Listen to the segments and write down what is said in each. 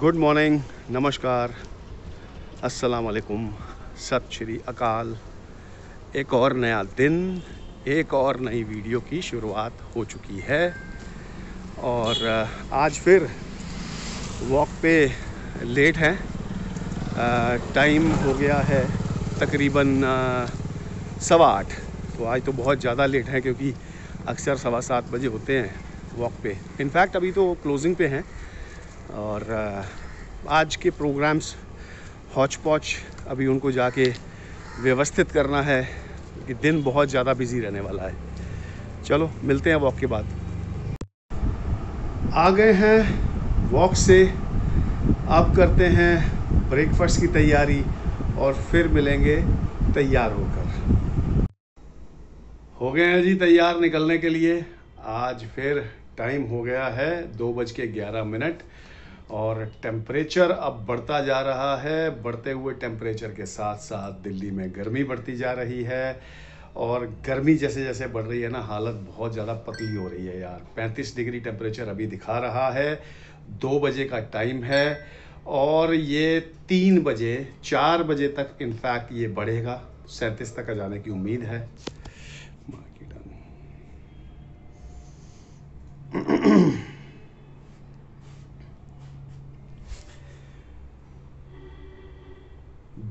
Good morning नमस्कार अस्सलाम वालेकुम सत श्री अकाल एक और नया दिन, एक और नई वीडियो की शुरुआत हो चुकी है। और आज फिर वॉक पे लेट है। टाइम हो गया है तकरीबन सवा आठ। तो आज तो बहुत ज़्यादा लेट है क्योंकि अक्सर सवा सात बजे होते हैं वॉक पे। इनफैक्ट अभी तो क्लोजिंग पे हैं। और आज के प्रोग्राम्स हौच पौच अभी उनको जाके व्यवस्थित करना है कि दिन बहुत ज़्यादा बिज़ी रहने वाला है। चलो, मिलते हैं वॉक के बाद। आ गए हैं वॉक से अब करते हैं ब्रेकफास्ट की तैयारी और फिर मिलेंगे तैयार होकर। हो गए हैं जी तैयार निकलने के लिए। आज फिर टाइम हो गया है दो बज के ग्यारह मिनट। और टेम्परेचर अब बढ़ता जा रहा है। बढ़ते हुए टेम्परेचर के साथ साथ दिल्ली में गर्मी बढ़ती जा रही है। और गर्मी जैसे जैसे बढ़ रही है ना, हालत बहुत ज़्यादा पतली हो रही है यार। 35 डिग्री टेम्परेचर अभी दिखा रहा है। दो बजे का टाइम है और ये तीन बजे, चार बजे तक इनफैक्ट ये बढ़ेगा। सैंतीस तक जाने की उम्मीद है।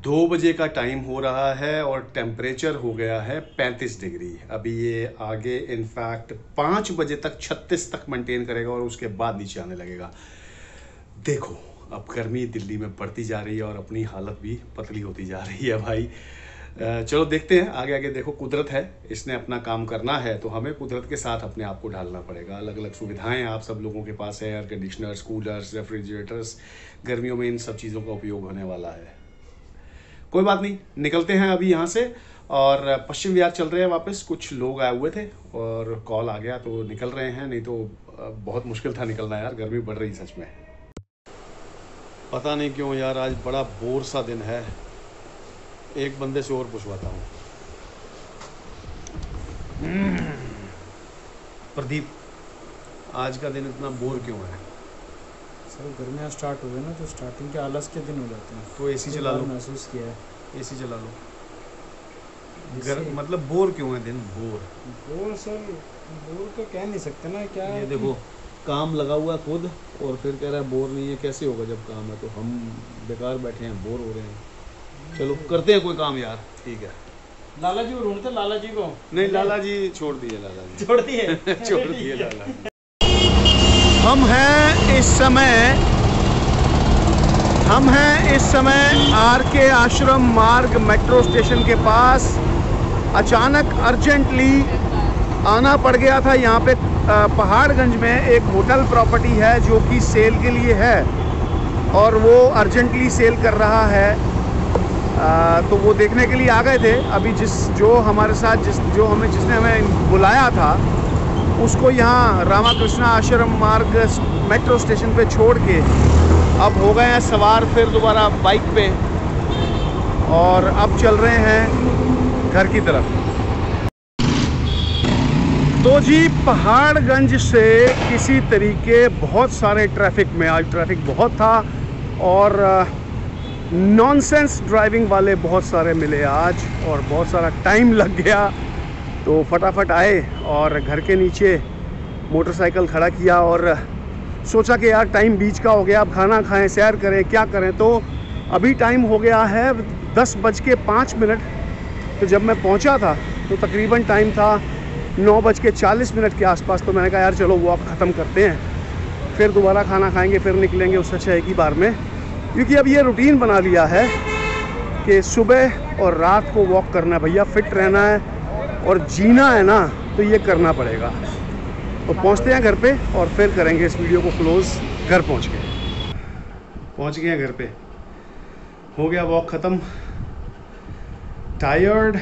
दो बजे का टाइम हो रहा है और टेम्परेचर हो गया है 35 डिग्री अभी ये आगे इनफैक्ट पाँच बजे तक 36 तक मेंटेन करेगा और उसके बाद नीचे आने लगेगा। देखो, अब गर्मी दिल्ली में बढ़ती जा रही है और अपनी हालत भी पतली होती जा रही है भाई। चलो देखते हैं। आगे आगे देखो, कुदरत है। इसने अपना काम करना है तो हमें कुदरत के साथ अपने आप को ढालना पड़ेगा। अलग अलग सुविधाएँ आप सब लोगों के पास है। एयर कंडीशनर्स कूलर्स रेफ्रिजरेटर्स गर्मियों में इन सब चीज़ों का उपयोग होने वाला है। कोई बात नहीं निकलते हैं अभी यहाँ से और पश्चिम बिहार चल रहे हैं वापस। कुछ लोग आए हुए थे और कॉल आ गया तो निकल रहे हैं नहीं तो बहुत मुश्किल था निकलना यार गर्मी बढ़ रही सच में। पता नहीं क्यों यार आज बड़ा बोर सा दिन है। एक बंदे से और पूछवाता हूँ। प्रदीप आज का दिन इतना बोर क्यों है? सर गर्मियाँ स्टार्ट हो गई ना तो स्टार्टिंग के आलस के दिन हो जाते हैं। तो एसी चला लो। महसूस किया है। एसी चला लो। गर, मतलब बोर क्यों है दिन? बोर। बोर सर बोर तो कह नहीं सकते ना क्या ये देखो काम लगा हुआ है खुद और फिर कह रहा है बोर नहीं है कैसे होगा जब काम है? तो हम बेकार बैठे हैं बोर हो रहे हैं। चलो करते हैं कोई काम यार। ठीक है। लाला जी को ढूंढते लाला जी को। नहीं लाला जी छोड़ दिए लाला जी। छोड़ दिए। छोड़ दिए लाला हम हैं इस समय हम हैं इस समय आर के आश्रम मार्ग मेट्रो स्टेशन के पास। अचानक अर्जेंटली आना पड़ गया था। यहाँ पे पहाड़गंज में एक होटल प्रॉपर्टी है जो कि सेल के लिए है और वो अर्जेंटली सेल कर रहा है। आ, तो वो देखने के लिए आ गए थे। अभी जिस जो हमारे साथ जिस जो हमें जिसने हमें बुलाया था उसको यहाँ रामाकृष्णा आश्रम मार्ग मेट्रो स्टेशन पे छोड़ के अब हो गए हैं सवार फिर दोबारा बाइक पे। और अब चल रहे हैं घर की तरफ़। तो जी, पहाड़गंज से किसी तरीके बहुत सारे ट्रैफ़िक में, आज ट्रैफ़िक बहुत था और नॉनसेंस ड्राइविंग वाले बहुत सारे मिले आज और बहुत सारा टाइम लग गया। तो फटाफट आए और घर के नीचे मोटरसाइकिल खड़ा किया और सोचा कि यार टाइम बीच का हो गया, अब खाना खाएँ, सैर करें, क्या करें? तो अभी टाइम हो गया है दस बज के पाँच मिनट। तो जब मैं पहुँचा था तो तकरीबन टाइम था नौ बज के चालीस मिनट के आसपास। तो मैंने कहा, यार चलो वॉक ख़त्म करते हैं। फिर दोबारा खाना खाएँगे, फिर निकलेंगे, उससे अच्छा एक ही बार में। क्योंकि अब ये रूटीन बना लिया है कि सुबह और रात को वॉक करना भैया फिट रहना है। और जीना है ना तो ये करना पड़ेगा। तो पहुँचते हैं घर पे और फिर करेंगे इस वीडियो को क्लोज़। घर पहुँच के पहुँच गए घर पे। हो गया वॉक ख़त्म। टायर्ड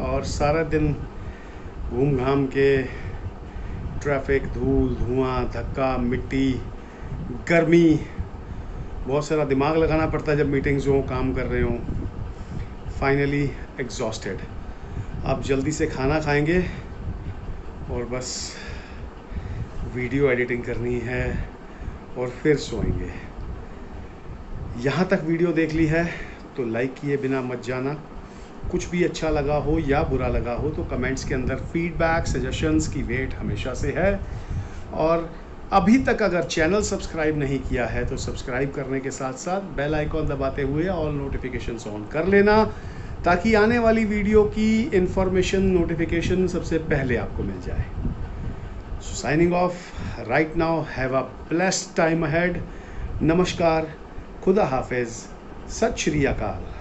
और सारा दिन घूम घाम के ट्रैफ़िक धूल, धुआँ, धक्का, मिट्टी, गर्मी। बहुत सारा दिमाग लगाना पड़ता है जब मीटिंग्स हो, काम कर रहे हों। फाइनली एग्जॉस्टेड आप जल्दी से खाना खाएँगे और बस वीडियो एडिटिंग करनी है और फिर सोएँगे। यहाँ तक वीडियो देख ली है तो लाइक किए बिना मत जाना। कुछ भी अच्छा लगा हो या बुरा लगा हो तो कमेंट्स के अंदर फीडबैक सजेशंस की वेट हमेशा से है। और अभी तक अगर चैनल सब्सक्राइब नहीं किया है तो सब्सक्राइब करने के साथ साथ बेल आइकॉन दबाते हुए ऑल नोटिफिकेशंस ऑन कर लेना। ताकि आने वाली वीडियो की इंफॉर्मेशन नोटिफिकेशन सबसे पहले आपको मिल जाए। Signing off right now have a place time ahead नमस्कार, खुदा हाफिज. सत श्री अकाल।